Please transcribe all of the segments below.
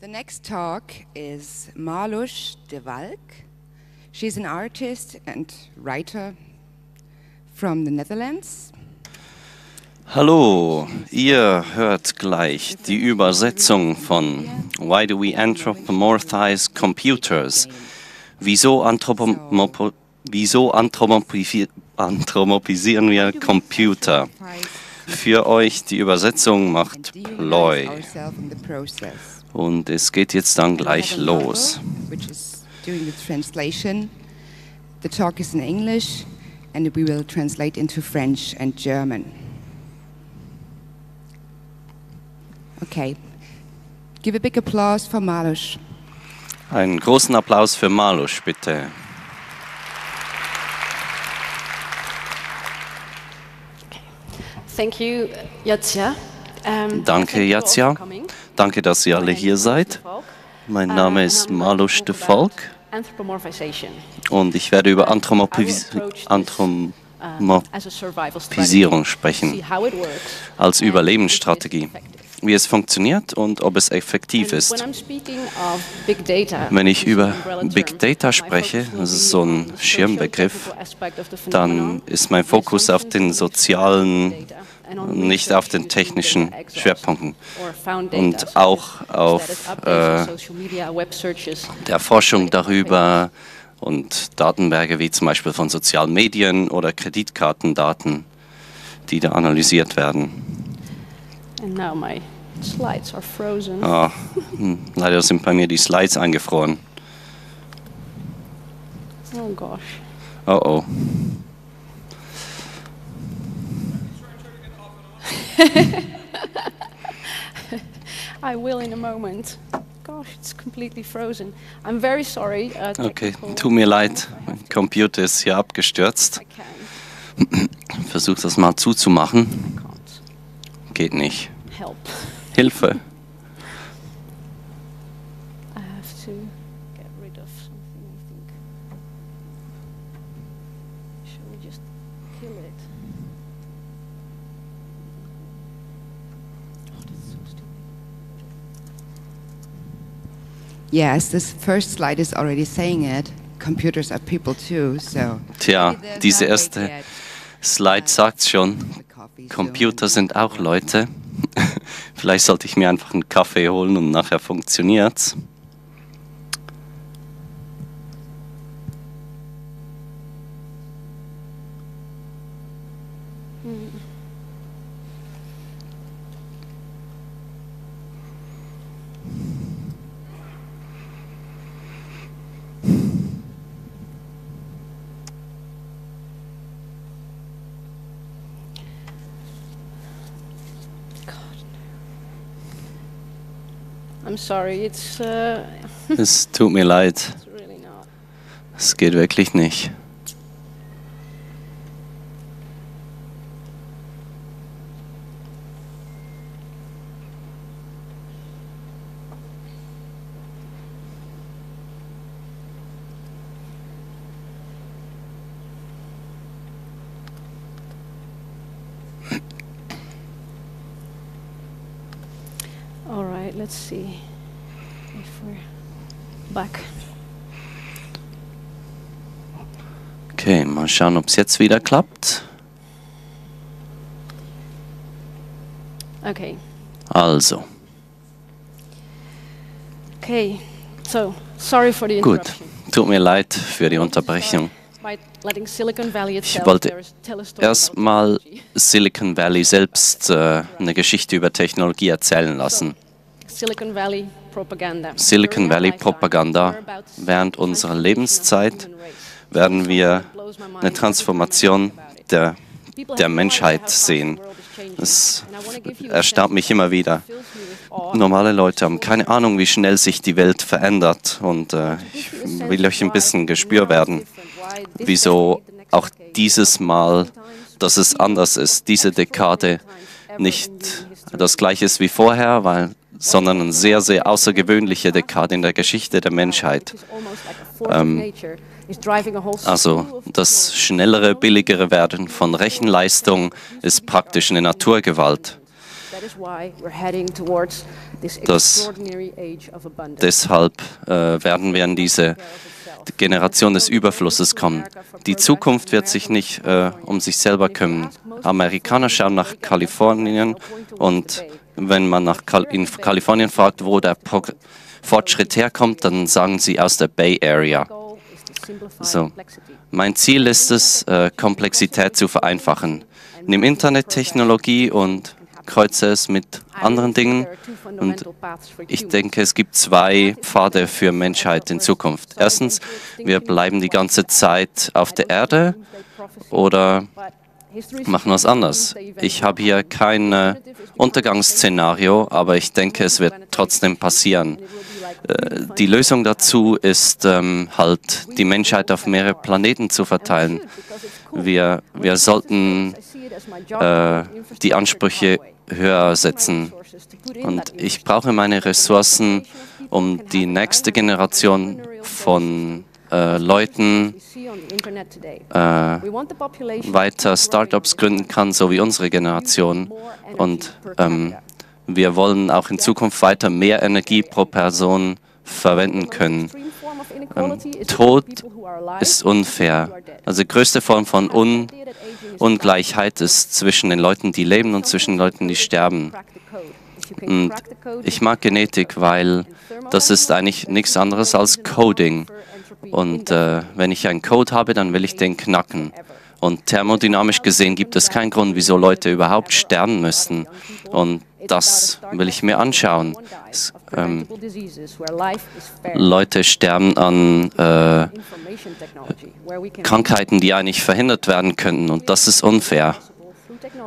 The next talk is Marlush de Valk. She's an artist and writer from the Netherlands. Hallo, ihr hört gleich die Übersetzung von Why do we anthropomorphize computers? Wieso, anthropomo wieso anthropomorphisieren wir Computer? Für euch die Übersetzung macht Ploy. Und es geht jetzt dann gleich los. The talk is in English and we will translate into French and German. Okay. Give a big applause for Malush. Einen großen Applaus für Malush, bitte. Thank you, Yatsya. Um, Danke, Yatsya. Danke, dass ihr alle hier seid. Mein Name ist Malush de Volk und ich werde über Anthropomorphisierung sprechen als Überlebensstrategie wie es funktioniert und ob es effektiv ist. Wenn ich über Big Data spreche, das ist so ein Schirmbegriff, dann ist mein Fokus auf den sozialen, nicht auf den technischen Schwerpunkten und auch auf äh, der Forschung darüber und Datenberge wie zum Beispiel von sozialen Medien oder Kreditkartendaten, die da analysiert werden. And now my slides are frozen. Oh, leider sind bei mir die Slides eingefroren. Oh gosh. Oh oh. I will in a moment. Gosh, it's completely frozen. I'm very sorry. Uh, okay, tut mir leid. Mein Computer ist hier abgestürzt. Versuch das mal zuzumachen. Geht nicht. Help. Hilfe. I have to get rid of something, I think. Should we just kill it? That's so stupid. Yes, this first slide is already saying it. Computers are people too, so. Tja, diese erste Slide sagt schon, Computer sind auch Leute. Vielleicht sollte ich mir einfach einen Kaffee holen und nachher funktioniert's. I'm sorry, it's, uh, Es tut mir leid. it's really not. Es geht wirklich nicht. If we're back. Okay, mal schauen, ob es jetzt wieder klappt. Okay. Also, Okay. So, sorry for the gut. interruption. Tut mir leid für die Unterbrechung. Ich wollte erstmal. Silicon Valley selbst äh, eine Geschichte über Technologie erzählen lassen. Silicon Valley Propaganda. Silicon Valley Propaganda. Während unserer Lebenszeit werden wir eine Transformation der, der Menschheit sehen. a erstaunt mich immer wieder. Normale Leute haben keine Ahnung, wie schnell sich die Welt verändert und äh, ich will euch ein bisschen Gespür werden, wieso auch dieses Mal, dass es anders ist, diese Dekade nicht das gleiche ist wie vorher, weil sondern eine sehr, sehr außergewöhnliche Dekade in der Geschichte der Menschheit. Ähm, also das schnellere, billigere Werden von Rechenleistung ist praktisch eine Naturgewalt. Das, deshalb äh, werden wir in diese Generation des Überflusses kommen. Die Zukunft wird sich nicht äh, um sich selber kümmern. Amerikaner schauen nach Kalifornien und wenn man nach Kal in Kalifornien fragt, wo der Pro Fortschritt herkommt, dann sagen sie aus der Bay Area. So. Mein Ziel ist es, äh, Komplexität zu vereinfachen. Nimm Internettechnologie und kreuze es mit anderen Dingen. Und ich denke, es gibt zwei Pfade für Menschheit in Zukunft. Erstens, wir bleiben die ganze Zeit auf der Erde oder machen was anders. Ich habe hier kein äh, Untergangsszenario, aber ich denke, es wird trotzdem passieren. Äh, die Lösung dazu ist ähm, halt, die Menschheit auf mehrere Planeten zu verteilen. Wir, wir sollten äh, die Ansprüche höher setzen. Und ich brauche meine Ressourcen, um die nächste Generation von äh, Leuten äh, weiter Startups gründen kann, so wie unsere Generation. Und ähm, wir wollen auch in Zukunft weiter mehr Energie pro Person verwenden können. Ähm, Tod ist unfair. Also die größte Form von Un Ungleichheit ist zwischen den Leuten, die leben und zwischen den Leuten, die sterben. Und ich mag Genetik, weil das ist eigentlich nichts anderes als Coding. Und äh, wenn ich einen Code habe, dann will ich den knacken. Und thermodynamisch gesehen gibt es keinen Grund, wieso Leute überhaupt sterben müssten. Und das will ich mir anschauen. Es, ähm, Leute sterben an äh, Krankheiten, die eigentlich verhindert werden könnten. Und das ist unfair.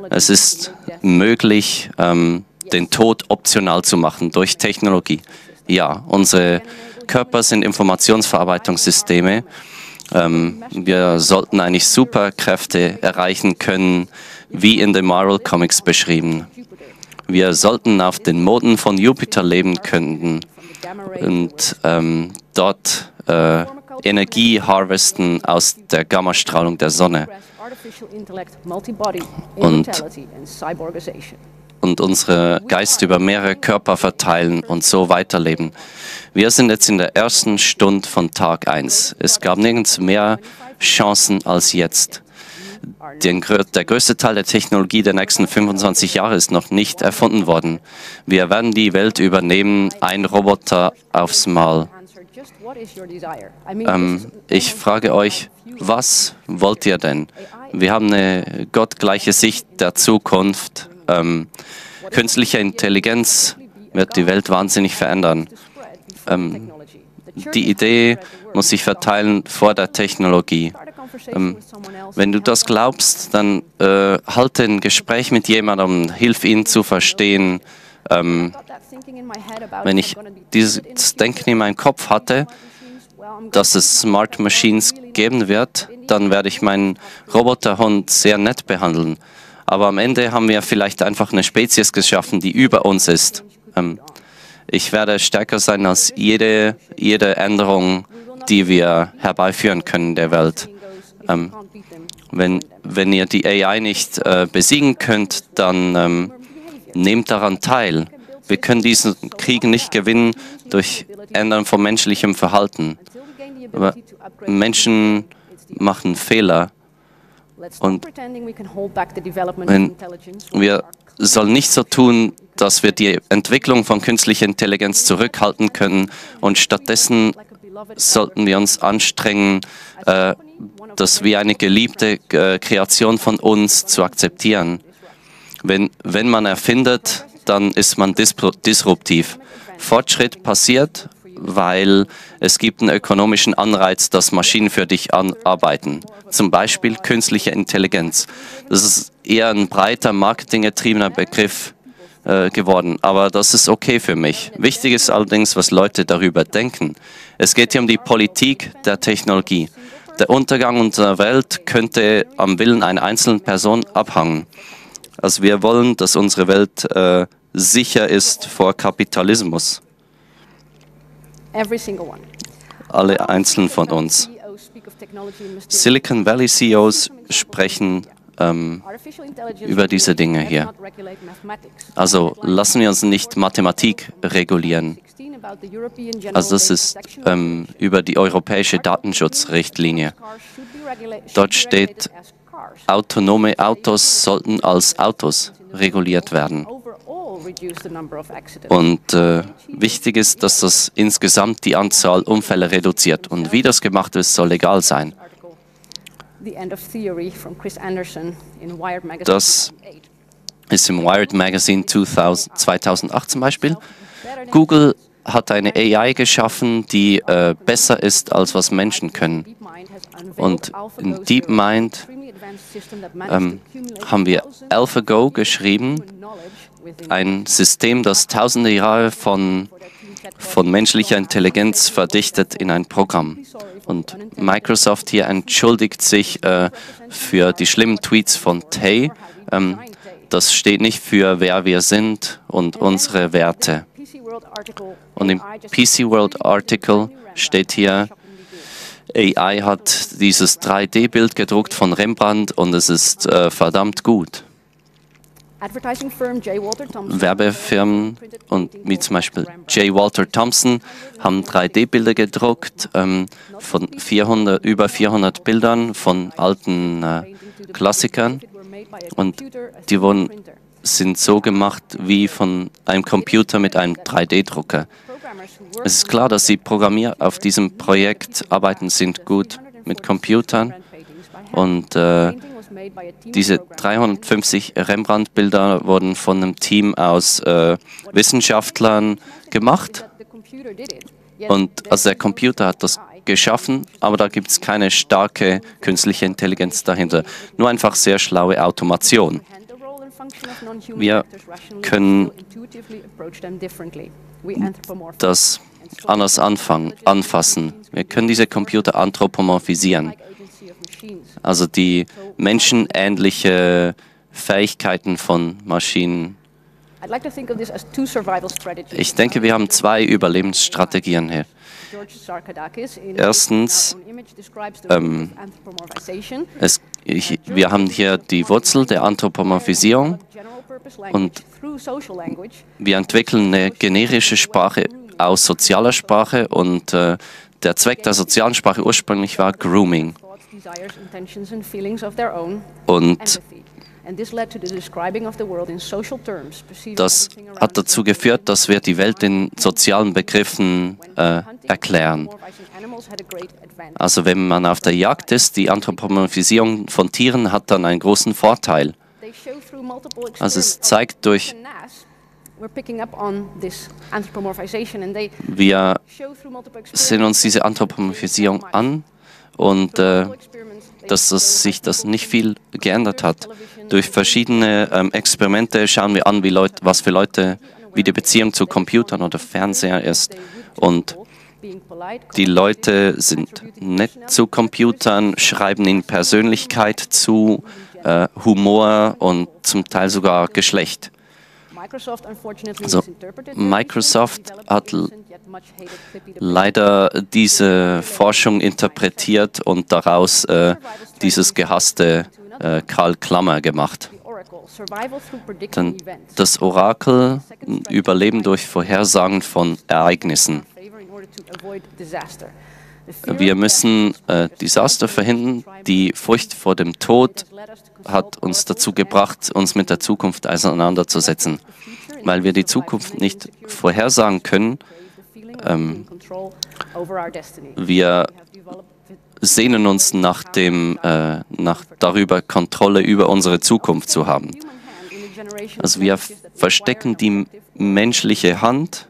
Es ist möglich, ähm, den Tod optional zu machen durch Technologie. Ja, unsere Körper sind Informationsverarbeitungssysteme. Ähm, wir sollten eigentlich Superkräfte erreichen können, wie in den Marvel Comics beschrieben. Wir sollten auf den Moden von Jupiter leben können und ähm, dort äh, Energie harvesten aus der Gammastrahlung der Sonne. Und und unsere Geist über mehrere Körper verteilen und so weiterleben. Wir sind jetzt in der ersten Stunde von Tag 1. Es gab nirgends mehr Chancen als jetzt. Den, der größte Teil der Technologie der nächsten 25 Jahre ist noch nicht erfunden worden. Wir werden die Welt übernehmen, ein Roboter aufs Mal. Ähm, ich frage euch, was wollt ihr denn? Wir haben eine gottgleiche Sicht der Zukunft ähm, künstliche Intelligenz wird die Welt wahnsinnig verändern. Ähm, die Idee muss sich verteilen vor der Technologie. Ähm, wenn du das glaubst, dann äh, halte ein Gespräch mit jemandem, hilf ihn zu verstehen. Ähm, wenn ich dieses Denken in meinem Kopf hatte, dass es Smart Machines geben wird, dann werde ich meinen Roboterhund sehr nett behandeln. Aber am Ende haben wir vielleicht einfach eine Spezies geschaffen, die über uns ist. Ähm, ich werde stärker sein als jede, jede Änderung, die wir herbeiführen können in der Welt. Ähm, wenn, wenn ihr die AI nicht äh, besiegen könnt, dann ähm, nehmt daran teil. Wir können diesen Krieg nicht gewinnen durch Ändern von menschlichem Verhalten. Aber Menschen machen Fehler und wenn wir sollen nicht so tun, dass wir die Entwicklung von künstlicher Intelligenz zurückhalten können und stattdessen sollten wir uns anstrengen, äh, das wie eine geliebte äh, Kreation von uns zu akzeptieren. Wenn, wenn man erfindet, dann ist man disruptiv. Fortschritt passiert, weil es gibt einen ökonomischen Anreiz, dass Maschinen für dich arbeiten. Zum Beispiel künstliche Intelligenz. Das ist eher ein breiter, marketinggetriebener Begriff äh, geworden, aber das ist okay für mich. Wichtig ist allerdings, was Leute darüber denken. Es geht hier um die Politik der Technologie. Der Untergang unserer Welt könnte am Willen einer einzelnen Person abhangen. Also wir wollen, dass unsere Welt äh, sicher ist vor Kapitalismus. Alle einzelnen von uns. Silicon Valley CEOs sprechen ähm, über diese Dinge hier. Also lassen wir uns nicht Mathematik regulieren. Also das ist ähm, über die europäische Datenschutzrichtlinie. Dort steht, autonome Autos sollten als Autos reguliert werden. Und äh, wichtig ist, dass das insgesamt die Anzahl Unfälle reduziert. Und wie das gemacht ist, soll legal sein. Das ist im Wired Magazine 2008 zum Beispiel. Google hat eine AI geschaffen, die äh, besser ist, als was Menschen können. Und in DeepMind ähm, haben wir AlphaGo geschrieben, ein System, das tausende Jahre von, von menschlicher Intelligenz verdichtet in ein Programm. Und Microsoft hier entschuldigt sich äh, für die schlimmen Tweets von Tay. Ähm, das steht nicht für wer wir sind und unsere Werte. Und im PC World Article steht hier, AI hat dieses 3D-Bild gedruckt von Rembrandt und es ist äh, verdammt gut. Werbefirmen und wie zum Beispiel J. Walter Thompson haben 3D-Bilder gedruckt ähm, von 400, über 400 Bildern von alten äh, Klassikern und die wurden, sind so gemacht wie von einem Computer mit einem 3D-Drucker. Es ist klar, dass die Programmierer auf diesem Projekt arbeiten, sind gut mit Computern und äh, diese 350 Rembrandt-Bilder wurden von einem Team aus äh, Wissenschaftlern gemacht. Und also der Computer hat das geschaffen, aber da gibt es keine starke künstliche Intelligenz dahinter. Nur einfach sehr schlaue Automation. Wir können das anders anfangen, anfassen. Wir können diese Computer anthropomorphisieren also die menschenähnliche Fähigkeiten von Maschinen. Ich denke, wir haben zwei Überlebensstrategien hier. Erstens, ähm, es, ich, wir haben hier die Wurzel der Anthropomorphisierung und wir entwickeln eine generische Sprache aus sozialer Sprache und äh, der Zweck der sozialen Sprache ursprünglich war Grooming. Und das hat dazu geführt, dass wir die Welt in sozialen Begriffen äh, erklären. Also wenn man auf der Jagd ist, die Anthropomorphisierung von Tieren hat dann einen großen Vorteil. Also es zeigt durch wir sehen uns diese Anthropomorphisierung an und äh, dass das, sich das nicht viel geändert hat. Durch verschiedene ähm, Experimente schauen wir an, wie Leute, was für Leute, wie die Beziehung zu Computern oder Fernseher ist. Und die Leute sind nett zu Computern, schreiben ihnen Persönlichkeit zu, äh, Humor und zum Teil sogar Geschlecht. Also Microsoft hat leider diese Forschung interpretiert und daraus äh, dieses gehasste äh, Karl Klammer gemacht. Dann das Orakel Überleben durch Vorhersagen von Ereignissen. Wir müssen äh, Desaster verhindern. Die Furcht vor dem Tod hat uns dazu gebracht, uns mit der Zukunft auseinanderzusetzen. Weil wir die Zukunft nicht vorhersagen können, ähm, wir sehnen uns nach dem, äh, nach darüber Kontrolle über unsere Zukunft zu haben. Also wir verstecken die menschliche Hand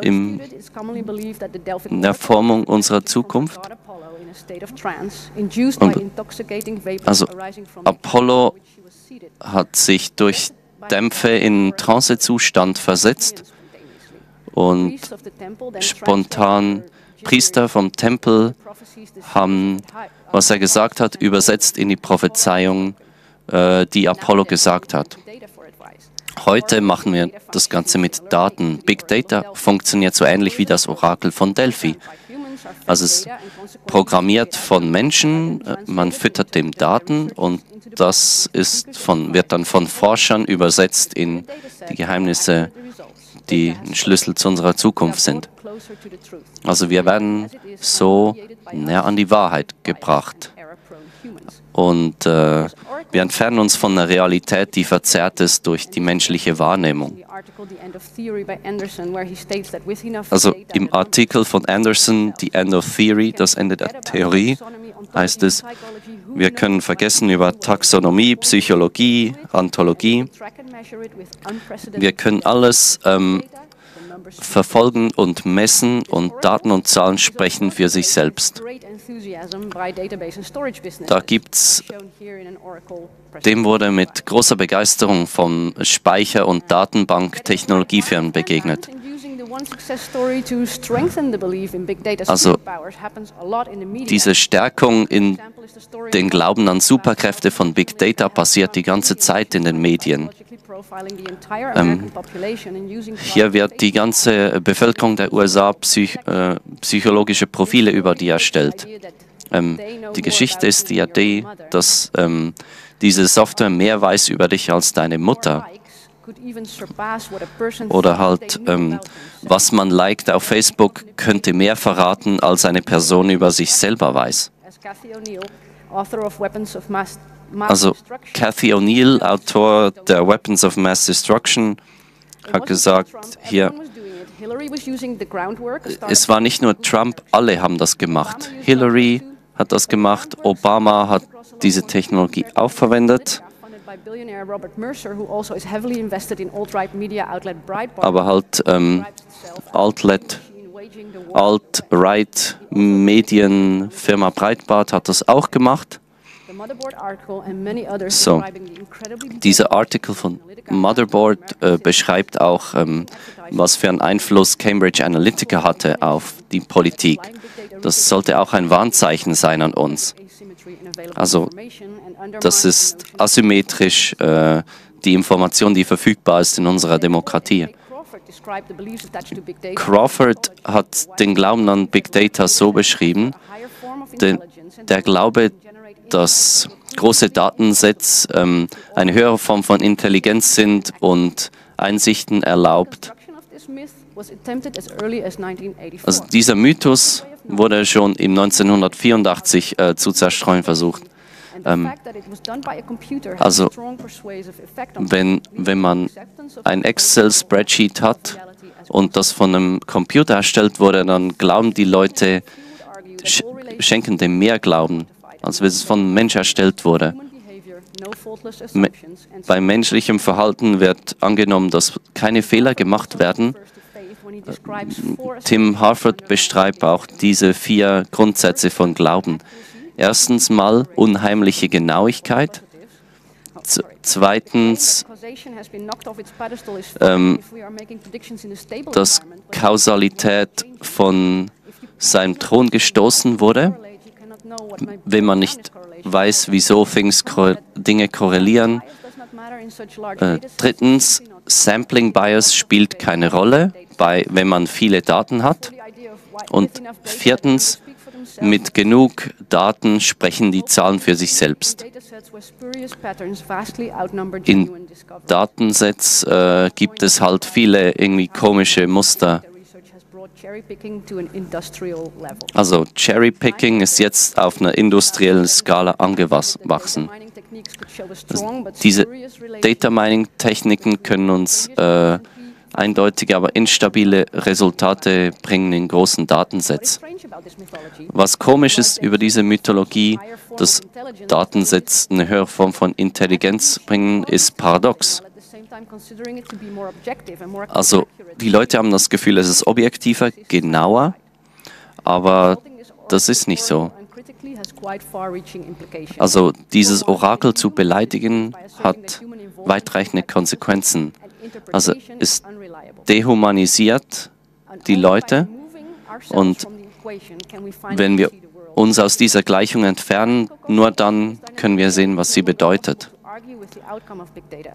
in der Formung unserer Zukunft. Und also Apollo hat sich durch Dämpfe in Trancezustand versetzt und spontan Priester vom Tempel haben, was er gesagt hat, übersetzt in die Prophezeiung, äh, die Apollo gesagt hat. Heute machen wir das Ganze mit Daten. Big Data funktioniert so ähnlich wie das Orakel von Delphi. Also es ist programmiert von Menschen, äh, man füttert dem Daten und das ist von, wird dann von Forschern übersetzt in die Geheimnisse, die ein Schlüssel zu unserer Zukunft sind. Also wir werden so näher an die Wahrheit gebracht. Und äh, wir entfernen uns von einer Realität, die verzerrt ist durch die menschliche Wahrnehmung. Also im Artikel von Anderson, The End of Theory, das Ende der Theorie, heißt es, wir können vergessen über Taxonomie, Psychologie, Anthologie. Wir können alles ähm, verfolgen und messen und Daten und Zahlen sprechen für sich selbst. Da gibt es, dem wurde mit großer Begeisterung von Speicher- und Datenbank-Technologiefirmen begegnet. Also diese Stärkung in den Glauben an Superkräfte von Big Data passiert die ganze Zeit in den Medien. Ähm, hier wird die ganze Bevölkerung der USA psych äh, psychologische Profile über die erstellt. Ähm, die Geschichte ist ja die, dass ähm, diese Software mehr weiß über dich als deine Mutter. Oder halt, ähm, was man liked auf Facebook, könnte mehr verraten, als eine Person über sich selber weiß. Also Cathy O'Neill, Autor der Weapons of Mass Destruction, hat gesagt, hier, es war nicht nur Trump, alle haben das gemacht. Hillary hat das gemacht, Obama hat diese Technologie auch verwendet. Aber halt ähm, Outlet, Alt-Right Medienfirma Breitbart hat das auch gemacht. So, dieser Artikel von Motherboard äh, beschreibt auch, ähm, was für einen Einfluss Cambridge Analytica hatte auf die Politik. Das sollte auch ein Warnzeichen sein an uns. Also, das ist asymmetrisch äh, die Information, die verfügbar ist in unserer Demokratie. Crawford hat den Glauben an Big Data so beschrieben, den, der Glaube, dass große Datensätze ähm, eine höhere Form von Intelligenz sind und Einsichten erlaubt. Also dieser Mythos wurde schon im 1984 äh, zu zerstreuen versucht. Ähm, also wenn, wenn man ein Excel-Spreadsheet hat und das von einem Computer erstellt wurde, dann glauben die Leute, schenken dem mehr Glauben als wenn es von Mensch erstellt wurde. Me bei menschlichem Verhalten wird angenommen, dass keine Fehler gemacht werden. Tim Harford beschreibt auch diese vier Grundsätze von Glauben. Erstens mal unheimliche Genauigkeit. Zweitens, ähm, dass Kausalität von seinem Thron gestoßen wurde wenn man nicht weiß, wieso Dinge korrelieren. Äh, drittens, Sampling Bias spielt keine Rolle, bei, wenn man viele Daten hat. Und viertens, mit genug Daten sprechen die Zahlen für sich selbst. In Datensets äh, gibt es halt viele irgendwie komische Muster. Also Cherry-Picking ist jetzt auf einer industriellen Skala angewachsen. Also diese Data Mining-Techniken können uns äh, eindeutige, aber instabile Resultate bringen in großen Datensets. Was komisch ist über diese Mythologie, dass Datensets eine höhere Form von Intelligenz bringen, ist paradox. Also die Leute haben das Gefühl, es ist objektiver, genauer, aber das ist nicht so. Also dieses Orakel zu beleidigen hat weitreichende Konsequenzen. Also es dehumanisiert die Leute und wenn wir uns aus dieser Gleichung entfernen, nur dann können wir sehen, was sie bedeutet.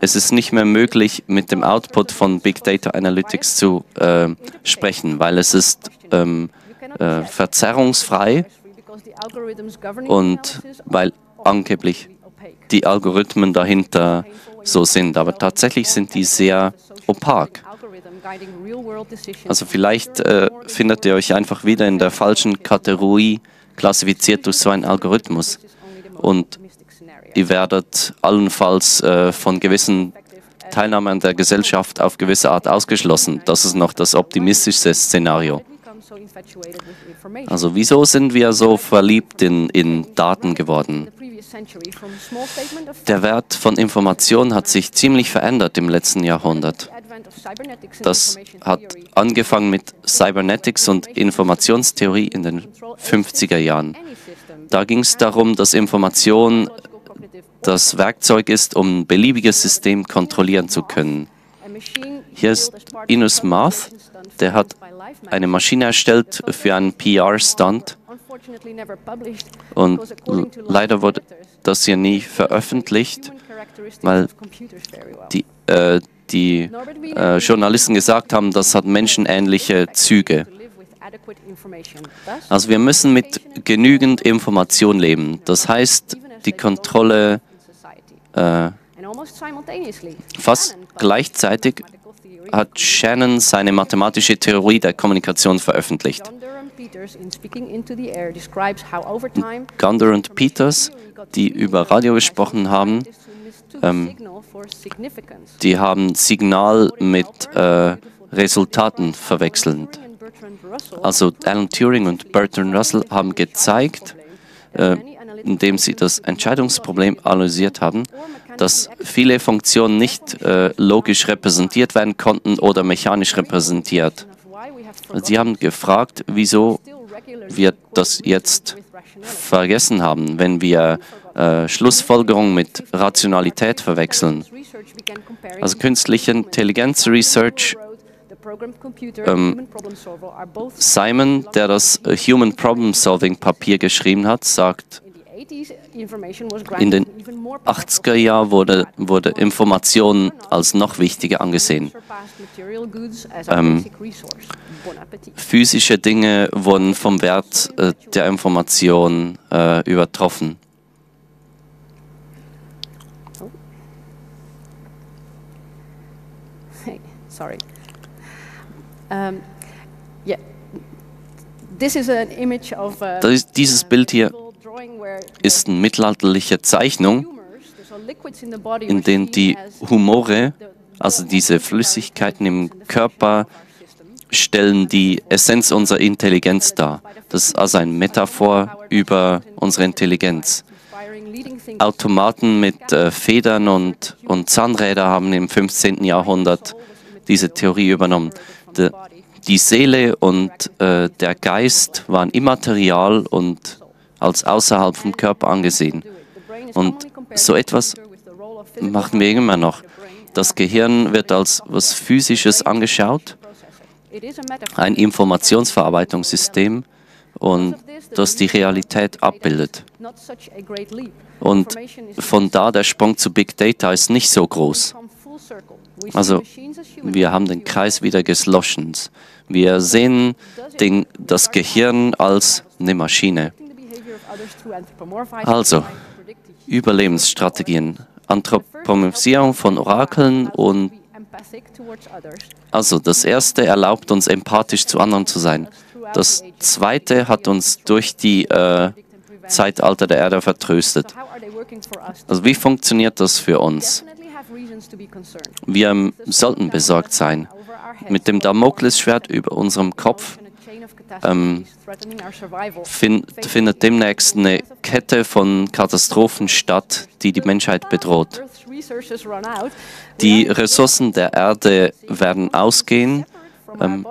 Es ist nicht mehr möglich, mit dem Output von Big Data Analytics zu äh, sprechen, weil es ist ähm, äh, verzerrungsfrei und weil angeblich die Algorithmen dahinter so sind. Aber tatsächlich sind die sehr opak. Also vielleicht äh, findet ihr euch einfach wieder in der falschen Kategorie klassifiziert durch so einen Algorithmus. Und ihr werdet allenfalls äh, von gewissen Teilnahme an der Gesellschaft auf gewisse Art ausgeschlossen. Das ist noch das optimistischste Szenario. Also wieso sind wir so verliebt in, in Daten geworden? Der Wert von Information hat sich ziemlich verändert im letzten Jahrhundert. Das hat angefangen mit Cybernetics und Informationstheorie in den 50er Jahren. Da ging es darum, dass Information das Werkzeug ist, um ein beliebiges System kontrollieren zu können. Hier ist Inus Math, der hat eine Maschine erstellt für einen PR-Stunt und leider wurde das hier nie veröffentlicht, weil die, äh, die äh, Journalisten gesagt haben, das hat menschenähnliche Züge. Also wir müssen mit genügend Information leben. Das heißt, die Kontrolle äh, fast gleichzeitig hat Shannon seine mathematische Theorie der Kommunikation veröffentlicht. Gunder und Peters, die über Radio gesprochen haben, ähm, die haben Signal mit äh, Resultaten verwechselt. Also Alan Turing und Bertrand Russell haben gezeigt, äh, indem sie das Entscheidungsproblem analysiert haben, dass viele Funktionen nicht äh, logisch repräsentiert werden konnten oder mechanisch repräsentiert. Sie haben gefragt, wieso wir das jetzt vergessen haben, wenn wir äh, Schlussfolgerungen mit Rationalität verwechseln. Also künstliche Intelligenz Research ähm, Simon, der das Human Problem Solving Papier geschrieben hat, sagt, in den 80er Jahren wurde, wurde Information als noch wichtiger angesehen. Ähm, physische Dinge wurden vom Wert äh, der Information äh, übertroffen. Oh. sorry. Um, yeah. This is an image of, uh, dieses Bild hier ist eine mittelalterliche Zeichnung, in der die Humore, also diese Flüssigkeiten im Körper, stellen die Essenz unserer Intelligenz dar. Das ist also eine Metaphor über unsere Intelligenz. Automaten mit äh, Federn und, und Zahnräder haben im 15. Jahrhundert diese Theorie übernommen. De, die Seele und äh, der Geist waren immaterial und als außerhalb vom Körper angesehen. Und so etwas machen wir immer noch. Das Gehirn wird als was Physisches angeschaut, ein Informationsverarbeitungssystem und das die Realität abbildet. Und von da der Sprung zu Big Data ist nicht so groß. Also wir haben den Kreis wieder geschlossen. Wir sehen den, das Gehirn als eine Maschine. Also, Überlebensstrategien, Anthropomorphisierung von Orakeln und also das erste erlaubt uns empathisch zu anderen zu sein. Das zweite hat uns durch die äh, Zeitalter der Erde vertröstet. Also wie funktioniert das für uns? Wir sollten besorgt sein. Mit dem Damoklesschwert über unserem Kopf ähm, find, findet demnächst eine Kette von Katastrophen statt, die die Menschheit bedroht. Die Ressourcen der Erde werden ausgehen. Ähm,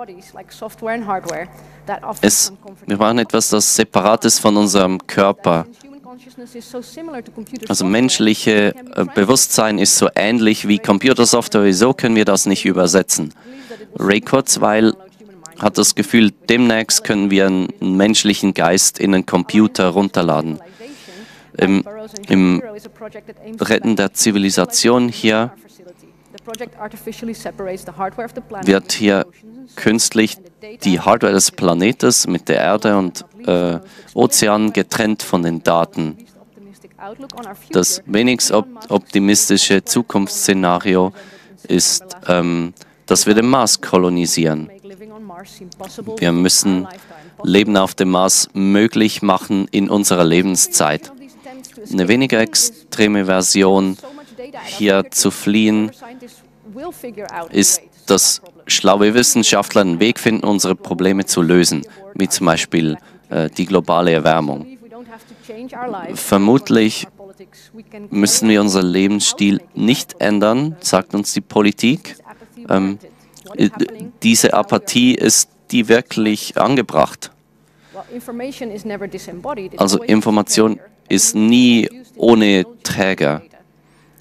es, wir machen etwas, das separat ist von unserem Körper. Also menschliche äh, Bewusstsein ist so ähnlich wie Computersoftware. Wieso können wir das nicht übersetzen? Ray Kurzweil hat das Gefühl, demnächst können wir einen menschlichen Geist in einen Computer runterladen. im, im Retten der Zivilisation hier wird hier künstlich die Hardware des Planetes mit der Erde und äh, Ozeanen getrennt von den Daten. Das wenigst optimistische Zukunftsszenario ist, ähm, dass wir den Mars kolonisieren. Wir müssen Leben auf dem Mars möglich machen in unserer Lebenszeit. Eine weniger extreme Version hier zu fliehen ist, dass schlaue Wissenschaftler einen Weg finden, unsere Probleme zu lösen, wie zum Beispiel äh, die globale Erwärmung. Vermutlich müssen wir unseren Lebensstil nicht ändern, sagt uns die Politik. Ähm, diese Apathie ist die wirklich angebracht. Also Information ist nie ohne Träger.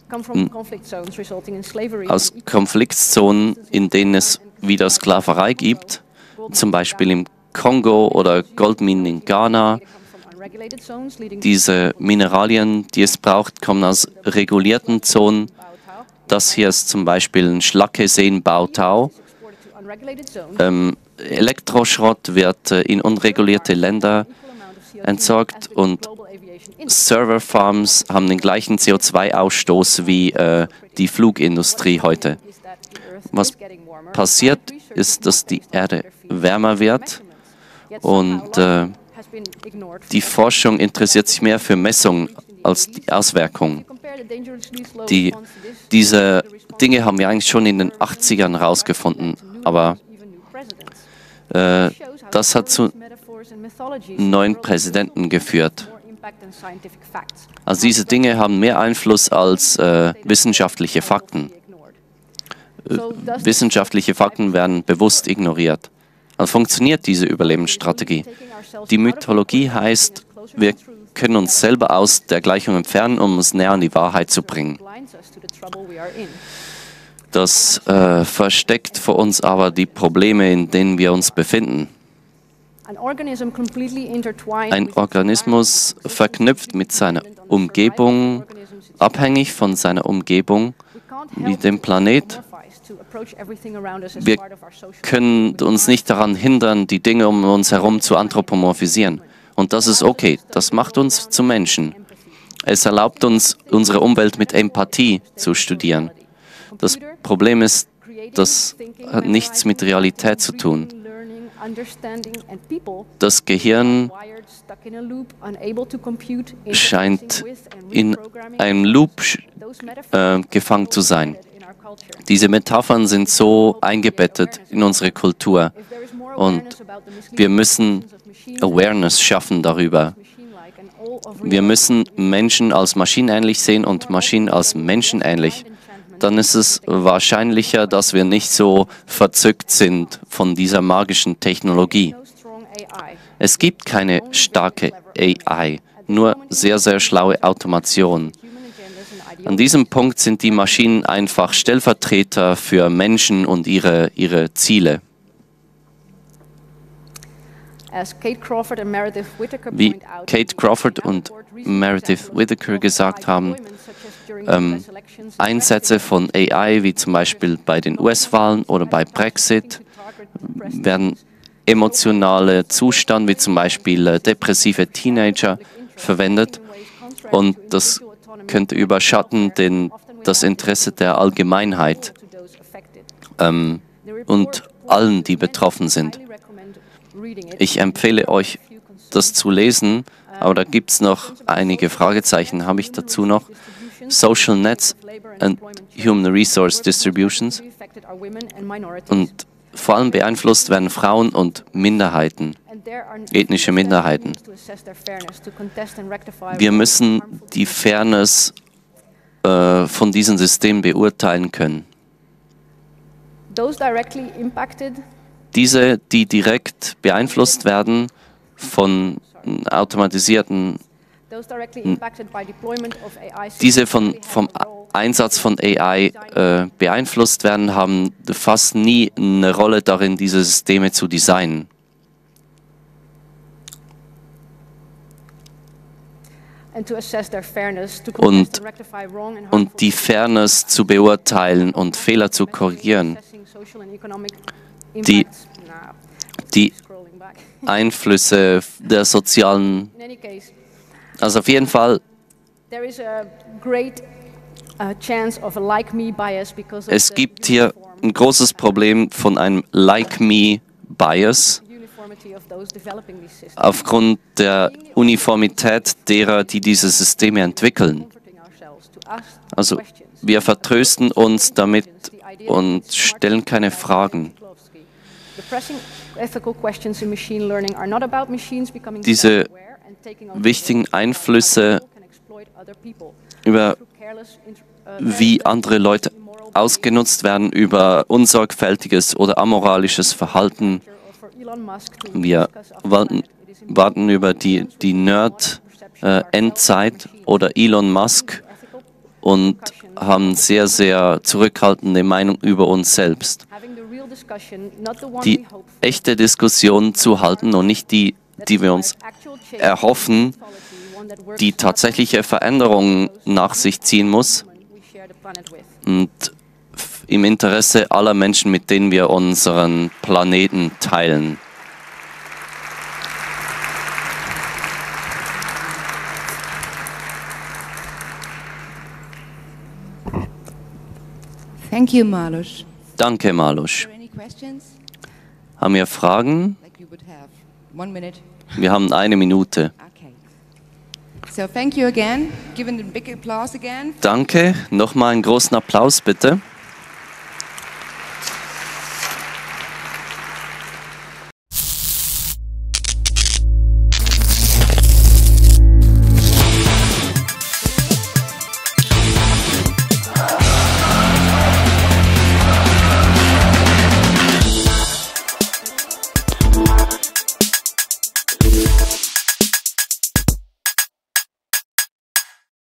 Hm. Aus Konfliktzonen, in denen es wieder Sklaverei gibt, zum Beispiel im Kongo oder Goldminen in Ghana. Diese Mineralien, die es braucht, kommen aus regulierten Zonen. Das hier ist zum Beispiel ein Schlackesee in Bautau. Ähm, Elektroschrott wird äh, in unregulierte Länder entsorgt und Serverfarms haben den gleichen CO2-Ausstoß wie äh, die Flugindustrie heute. Was passiert, ist, dass die Erde wärmer wird und äh, die Forschung interessiert sich mehr für Messungen als die Auswirkungen. Die, diese Dinge haben wir eigentlich schon in den 80ern herausgefunden, aber äh, das hat zu neuen Präsidenten geführt. Also diese Dinge haben mehr Einfluss als äh, wissenschaftliche Fakten. Äh, wissenschaftliche Fakten werden bewusst ignoriert. Also funktioniert diese Überlebensstrategie. Die Mythologie heißt, wir können uns selber aus der Gleichung entfernen, um uns näher an die Wahrheit zu bringen. Das äh, versteckt vor uns aber die Probleme, in denen wir uns befinden. Ein Organismus verknüpft mit seiner Umgebung, abhängig von seiner Umgebung, wie dem Planet. Wir können uns nicht daran hindern, die Dinge um uns herum zu anthropomorphisieren. Und das ist okay. Das macht uns zu Menschen. Es erlaubt uns, unsere Umwelt mit Empathie zu studieren. Das Problem ist, das hat nichts mit Realität zu tun. Das Gehirn scheint in einem Loop äh, gefangen zu sein. Diese Metaphern sind so eingebettet in unsere Kultur und wir müssen Awareness schaffen darüber. Wir müssen Menschen als maschinenähnlich sehen und Maschinen als menschenähnlich dann ist es wahrscheinlicher, dass wir nicht so verzückt sind von dieser magischen Technologie. Es gibt keine starke AI, nur sehr, sehr schlaue Automation. An diesem Punkt sind die Maschinen einfach Stellvertreter für Menschen und ihre, ihre Ziele. Wie Kate Crawford und Meredith Whittaker gesagt haben, ähm, Einsätze von AI, wie zum Beispiel bei den US-Wahlen oder bei Brexit, werden emotionale Zustände, wie zum Beispiel äh, depressive Teenager, verwendet. Und das könnte überschatten den, das Interesse der Allgemeinheit ähm, und allen, die betroffen sind. Ich empfehle euch, das zu lesen, aber da gibt es noch einige Fragezeichen, habe ich dazu noch. Social Nets and Human Resource Distributions und vor allem beeinflusst werden Frauen und Minderheiten, ethnische Minderheiten. Wir müssen die Fairness äh, von diesem System beurteilen können. Diese, die direkt beeinflusst werden von automatisierten diese von, vom Einsatz von AI äh, beeinflusst werden, haben fast nie eine Rolle darin, diese Systeme zu designen. und, und die Fairness zu beurteilen und Fehler zu korrigieren. Die, die Einflüsse der sozialen, also auf jeden Fall, es gibt hier ein großes Problem von einem Like-Me-Bias aufgrund der Uniformität derer, die diese Systeme entwickeln. Also wir vertrösten uns damit und stellen keine Fragen. Diese wichtigen Einflüsse über wie andere Leute ausgenutzt werden, über unsorgfältiges oder amoralisches Verhalten. Wir warten, warten über die, die Nerd-Endzeit äh, oder Elon Musk und haben sehr, sehr zurückhaltende Meinung über uns selbst. Die echte Diskussion zu halten und nicht die, die wir uns erhoffen, die tatsächliche Veränderung nach sich ziehen muss und im Interesse aller Menschen, mit denen wir unseren Planeten teilen. Thank you, Malush. Danke, Malush. Haben wir Fragen? Wir haben eine Minute. So thank you again. Give a big applause again. Danke. Nochmal einen großen Applaus bitte.